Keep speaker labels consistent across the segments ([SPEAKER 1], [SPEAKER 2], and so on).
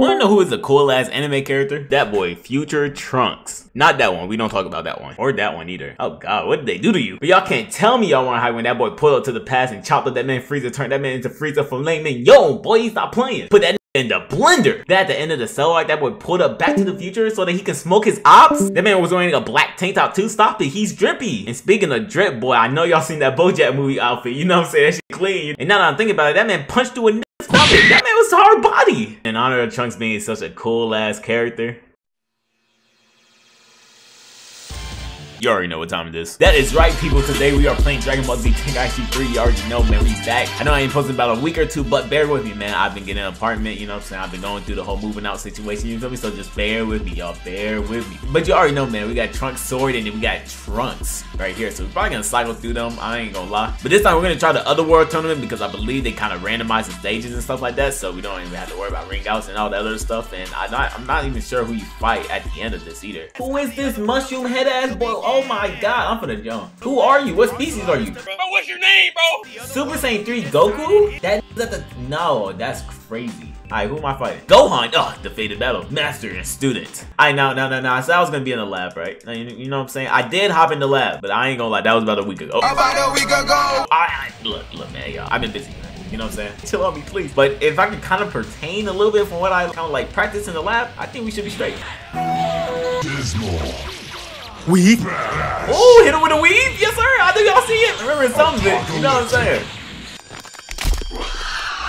[SPEAKER 1] Wanna know who is a cool ass anime character? That boy, Future Trunks. Not that one, we don't talk about that one. Or that one either. Oh god, what did they do to you? But y'all can't tell me y'all wanna hide when that boy pulled up to the past and chopped up that man Frieza, turned that man into Frieza from lame man. Yo, boy, stop playing. Put that in the blender. Then at the end of the cell arc, that boy pulled up back to the future so that he can smoke his ops. That man was wearing a black tank top too. Stop it, he's drippy. And speaking of drip, boy, I know y'all seen that Bojack movie outfit. You know what I'm saying? That shit clean. And now that I'm thinking about it, that man punched through a that man was hard body. In honor of Trunks being such a cool ass character, You already know what time it is. That is right, people. Today we are playing Dragon Ball Z Tenkaichi 3. You already know, man. We back. I know I ain't posted about a week or two, but bear with me, man. I've been getting an apartment, you know what I'm saying? I've been going through the whole moving out situation, you feel me? So just bear with me, y'all. Bear with me. But you already know, man. We got Trunks Sword and then we got Trunks right here. So we're probably gonna cycle through them. I ain't gonna lie. But this time we're gonna try the other world tournament because I believe they kind of randomize the stages and stuff like that. So we don't even have to worry about ring outs and all that other stuff. And I'm not, I'm not even sure who you fight at the end of this either. Who is this mushroom head ass boy? Oh my god. I'm finna jump. Who are you? What species are you?
[SPEAKER 2] Bro, what's your name, bro?
[SPEAKER 1] Super Saiyan 3 Goku? That is at the no, that's crazy. Alright, who am I fighting? Gohan! Oh, defeated battle. Master and student. Alright, now, now, now, now. So I was gonna be in the lab, right? You, you, know what I'm saying? I did hop in the lab, but I ain't gonna lie. That was about a week ago.
[SPEAKER 2] About a week ago!
[SPEAKER 1] I, I, look, look, man, y'all. I've been busy. You know what I'm saying? Chill on me, please. But if I can kind of pertain a little bit from what I kind of like practice in the lab, I think we should be straight. Dismal. Weave? Oh, hit him with a weave? Yes, sir. I think y'all see it. Remember, it's some of it. You know what I'm saying?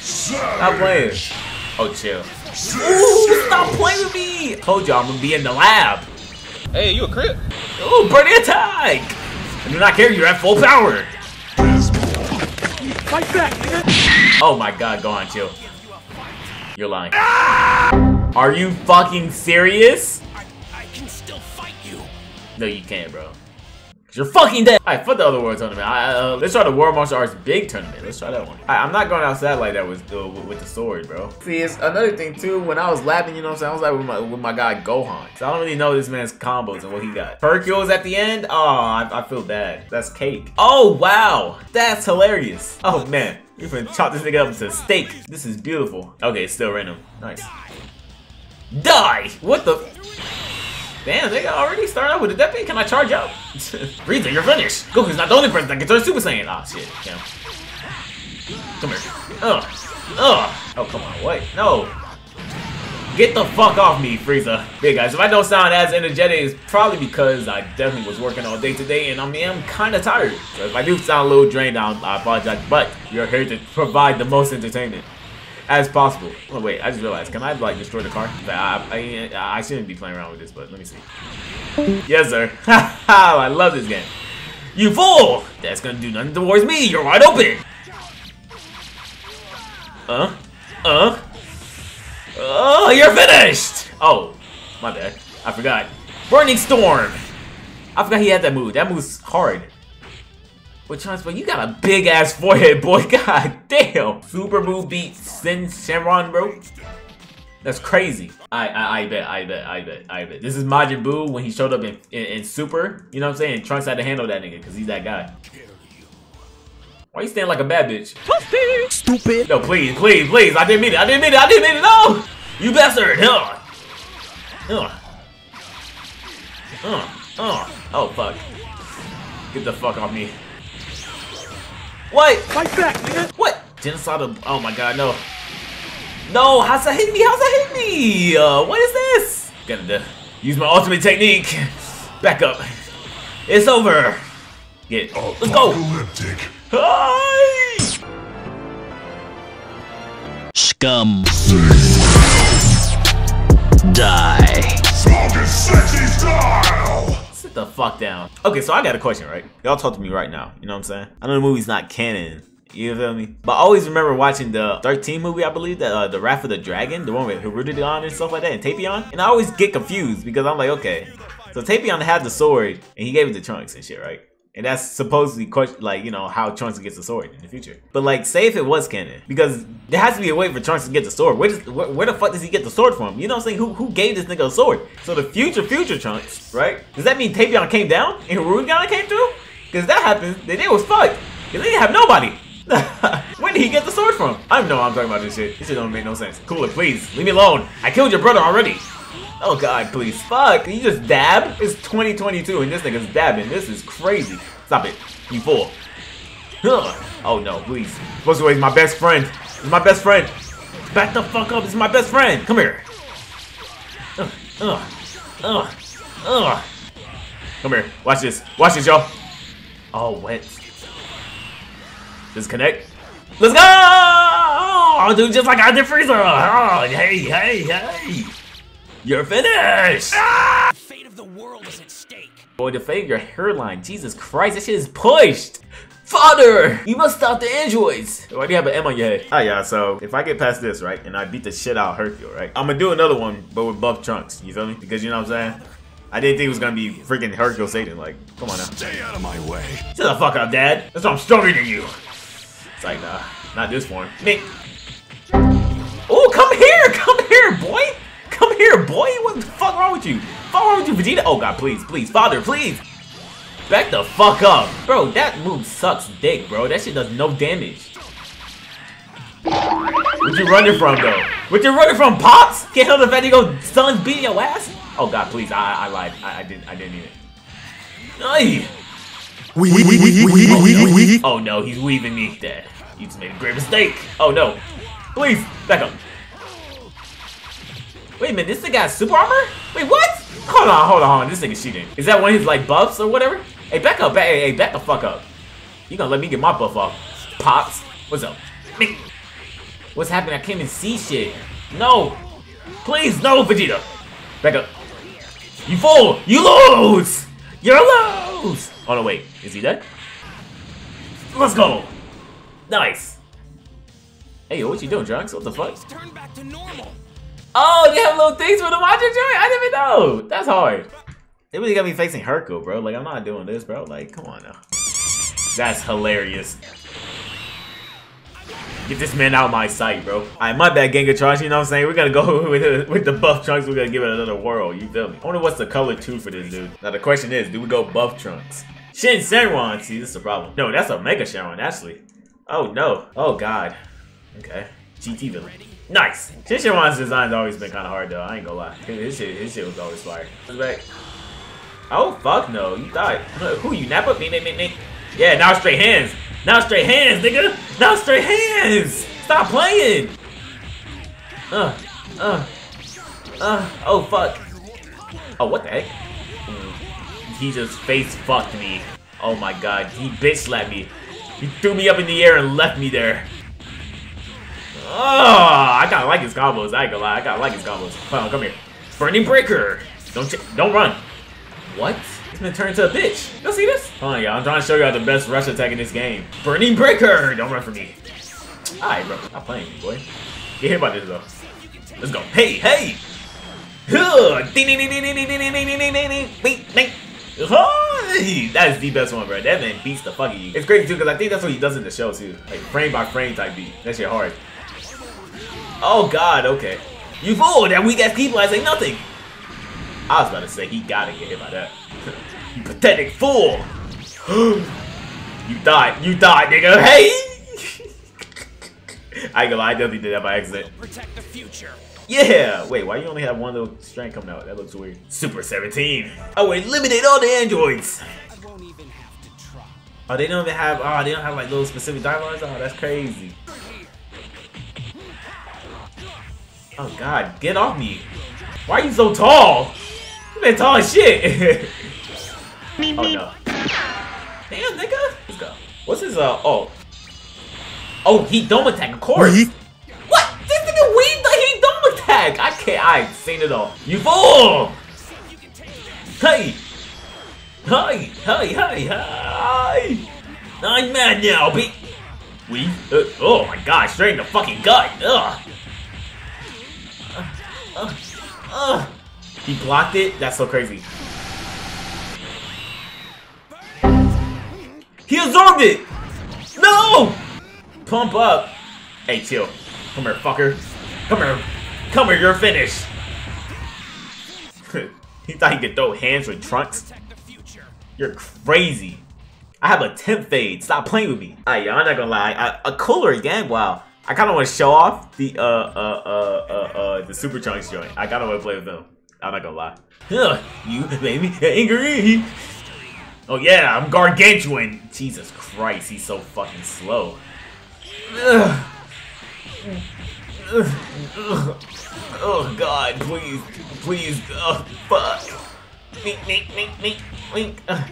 [SPEAKER 1] Stop playing. Oh, chill. Ooh, stop playing with me. Told y'all I'm gonna be in the lab.
[SPEAKER 2] Hey, you a crit?
[SPEAKER 1] Ooh, burning attack. I do not care. You're at full power.
[SPEAKER 2] Fight back, nigga.
[SPEAKER 1] Oh my god, go on, chill. You're lying. Are you fucking serious? No, you can't, bro. Cause you're fucking dead. Alright, fuck the other world tournament. I, uh, let's try the World Martial Arts big tournament. Let's try that one. I'm not going outside like that with, uh, with, with the sword, bro. See, it's another thing too. When I was labbing, you know what I'm saying? I was like with my with my guy Gohan. So I don't really know this man's combos and what he got. Hercules at the end. Oh, I, I feel bad. That's cake. Oh wow, that's hilarious. Oh man. You can chop this nigga up to steak. This is beautiful. Okay, still random. Nice. Die! What the? Damn, they already started out with a deputy. Can I charge up? Frieza, you're finished. Goku's not the only person that can turn Super Saiyan. Ah, shit. Come here. Ugh. Ugh. Oh, come on. Wait. No. Get the fuck off me, Frieza. Big guys, if I don't sound as energetic, it's probably because I definitely was working all day today, and I mean, I'm kind of tired. So if I do sound a little drained I apologize, but you're here to provide the most entertainment as possible. Oh wait, I just realized, can I like destroy the car? I, I, I shouldn't be playing around with this, but let me see. Yes, sir. I love this game. You fool! That's gonna do nothing towards me. You're wide open. Uh, uh, oh, you're finished. Oh, my bad. I forgot. Burning Storm. I forgot he had that move. That move's hard. But Chance, but you got a big ass forehead, boy. God damn. Super move beat Sin Shenron, bro. That's crazy. I, I I bet, I bet, I bet, I bet. This is Majin Buu when he showed up in, in, in Super. You know what I'm saying? Trunks had to handle that nigga because he's that guy. Why you standing like a bad bitch?
[SPEAKER 2] Stupid.
[SPEAKER 1] No, please, please, please. I didn't mean it. I didn't mean it. I didn't mean it. No! You bastard. Huh. Huh. Huh. Huh. Oh, fuck. Get the fuck off me. What?
[SPEAKER 2] Fight back, nigga.
[SPEAKER 1] What? Genocide of, oh my god, no. No, how's that hit me? How's that hit me? Uh, what is this? Gonna use my ultimate technique. Back up. It's over. Get, oh, let's go. Hi!
[SPEAKER 3] Scum. Die.
[SPEAKER 1] Sexy style! The fuck down. Okay, so I got a question, right? Y'all talk to me right now. You know what I'm saying? I know the movie's not canon. You feel me? But I always remember watching the 13 movie, I believe, that uh, the Wrath of the Dragon, the one with Hirudegarn and stuff like that, and Tapion. And I always get confused because I'm like, okay, so Tapion had the sword and he gave it to Trunks and shit, right? And that's supposedly like, you know, how Trunks gets the sword in the future. But like, say if it was canon, because there has to be a way for Trunks to get the sword. Where, does, where, where, the fuck does he get the sword from? You know what I'm saying? Who, who gave this nigga a sword? So the future, future Trunks, right? Does that mean Tapion came down and Hirudegarn came through? Because that happens, then it was fucked. Because they didn't have nobody. Where did he get the sword from? I don't know I'm talking about this shit. This shit don't make no sense. Cooler, please. Leave me alone. I killed your brother already. Oh god, please. Fuck. You just dab? It's 2022 and this nigga's dabbing. This is crazy. Stop it. You fool. Oh no, please. To my best friend. He's my best friend. Back the fuck up. Is my best friend. Come here. Ugh. Ugh. Ugh. Come here. Watch this. Watch this, y'all. Oh, wet. Disconnect. Let's go! Oh, dude, just like I did Frieza. Oh, hey, hey, hey. You're finished. Ah!
[SPEAKER 4] The fate of the world is at stake.
[SPEAKER 1] Boy, the fate of your hairline. Jesus Christ, this shit is pushed. Father, you must stop the androids. Why do you have an M on your head? Ah, yeah, so if I get past this, right, and I beat the shit out of Hercule, right, I'm gonna do another one, but with buff trunks. You feel me? Because you know what I'm saying? I didn't think it was gonna be freaking Hercule Satan. Like, come on now.
[SPEAKER 5] Stay out of my way.
[SPEAKER 1] Shut the fuck up, Dad. That's why I'm stronger than you. It's like, nah, not this form. Me. Here, boy. What the fuck wrong with you? Fuck wrong with you, Vegeta? Oh god, please, please, father, please. Back the fuck up. Bro, that move sucks dick, bro. That shit does no damage. What you running from, though? What you running from, Pops? Can't help the fact you go son's beating your ass? Oh god, please, I, I lied. I, I didn't I didn't it. Ay.
[SPEAKER 5] We, we, we, we, we, we, we.
[SPEAKER 1] Oh no, he's weaving me. Dad, you just made a great mistake. Oh no. Please, back up. Wait a minute, this thing got super armor? Wait, what? Hold on, hold on, hold on. This thing is cheating. Is that one of his like buffs or whatever? Hey, back up, hey, hey, back the fuck up. You gonna let me get my buff off? Pops, what's up? Me. What's happening? I can't even see shit. No. Please, no, Vegeta. Back up. You fool! You lose! You're lose! Oh no, wait. Is he dead? Let's go! Nice. Hey, what you doing, Trunks? What the fuck?
[SPEAKER 4] Turn back to normal.
[SPEAKER 1] Oh, they have little things for the Macho joint? I didn't even know. That's hard. They really got me facing Hercule, bro. Like, I'm not doing this, bro. Like, come on now. That's hilarious. Get this man out of my sight, bro. Alright, my bad, Gengar Charge. You know what I'm saying? We're gonna go with the, with the buff Trunks. We're gonna give it another whirl. You feel me? I wonder what's the color two for this dude. Now, the question is, do we go buff Trunks? Shin Shenron. See, this is the problem. No, that's Omega Shenron, actually. Oh, no. Oh, God. Okay. GT villain. Nice. Shin Shenron's design's always been kind of hard, though. I ain't gonna lie. His shit, his shit was always fire. Oh, fuck no. You died. Who you, Nappa? Me, me, me, me. Yeah, now straight hands. Now straight hands, nigga. Now straight hands. Stop playing. Uh, uh, uh. Oh, fuck. Oh, what the heck? Mm. He just face fucked me. Oh my god. He bitch slapped me. He threw me up in the air and left me there. Oh, I kinda like his combos. I ain't gonna lie. I kinda like his combos. Hold on, come here. Burning Breaker. Don't don't run. What? It's gonna turn to a bitch. Y'all see this? Hold on, y'all. I'm trying to show y'all the best rush attack in this game. Burning Breaker. Don't run for me. Alright, bro. I'm playing you, boy. Get hit by this, though. Let's go. Hey, hey! That's the best one, bro. That man beats the fuck out of you. It's crazy, too, because I think that's what he does in the show, too. Like, frame by frame type beat. That shit hard. Oh, God, okay. You fool! That weak ass people, I say nothing! I was about to say, he gotta get hit by that. you pathetic fool! you died. You died, nigga. Hey! I ain't gonna lie, I definitely did that by accident.
[SPEAKER 4] Protect the future.
[SPEAKER 1] Yeah! Wait, why you only have one little strand coming out? That looks weird. Super 17. Oh, eliminate all the androids!
[SPEAKER 4] I won't even have to try.
[SPEAKER 1] Oh, they don't even have, oh, they don't have like little specific dialogues? Oh, that's crazy. Oh god, get off me. Why are you so tall? You been tall as shit. oh no. Damn, nigga. Let's go. What's his, uh, oh. Oh, Heat Dome Attack, of course.
[SPEAKER 5] We?
[SPEAKER 1] What? This nigga weaved like Heat Dome Attack. I can't, I ain't seen it all. You fool! Hey! Hey! Hey! Hey! Hey! I'm mad now, be. We? Uh, oh my god, straight in the fucking gut. Ugh. Uh, uh. He blocked it? That's so crazy. He absorbed it! No! Pump up. Hey, chill. Come here, fucker. Come here. Come here, you're finished. he thought he could throw hands with trunks. You're crazy. I have a temp fade. Stop playing with me. Alright, y'all, I'm not gonna lie. I, a cooler again? Wow. I kind of want to show off the uh uh uh uh uh the Super Trunks joint. I kind of want to play with them. I'm not gonna lie. Ugh, you made me angry. Oh yeah, I'm gargantuan. Jesus Christ, he's so fucking slow. Ugh. Ugh. Ugh. Oh God, please, please, oh fuck. Mink, mink, mink, mink, mink. Ugh.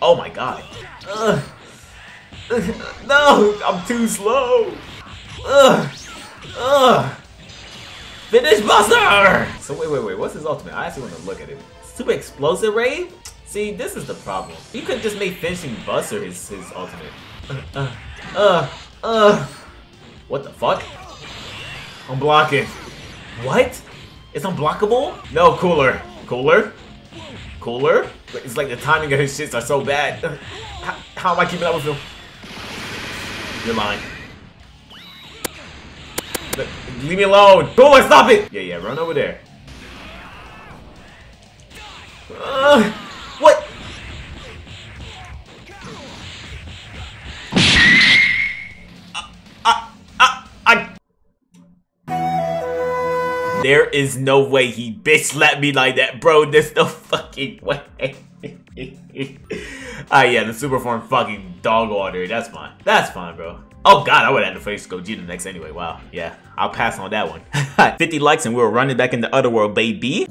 [SPEAKER 1] Oh my God. Ugh. No, I'm too slow. Ugh. Ugh. Finish Buster! So wait, wait, wait. What's his ultimate? I actually want to look at it. Super explosive Ray? See, this is the problem. You could just make finishing Buster his his ultimate. Uh, uh, uh, uh. What the fuck? I'm blocking. What? It's unblockable? No, cooler. Cooler? Cooler? It's like the timing of his shits are so bad. How, how am I keeping up with him? You're lying. Leave me alone. Cooler, stop it! Yeah, yeah, run over there. Uh, what? I, I, I, there is no way he bitch slapped me like that, bro. There's no fucking way. Ah, yeah, the super form fucking dog water. That's fine. That's fine, bro. Oh god, I would have to face Gogeta next anyway. Wow. Yeah, I'll pass on that one. 50 likes and we're running back into Otherworld, baby.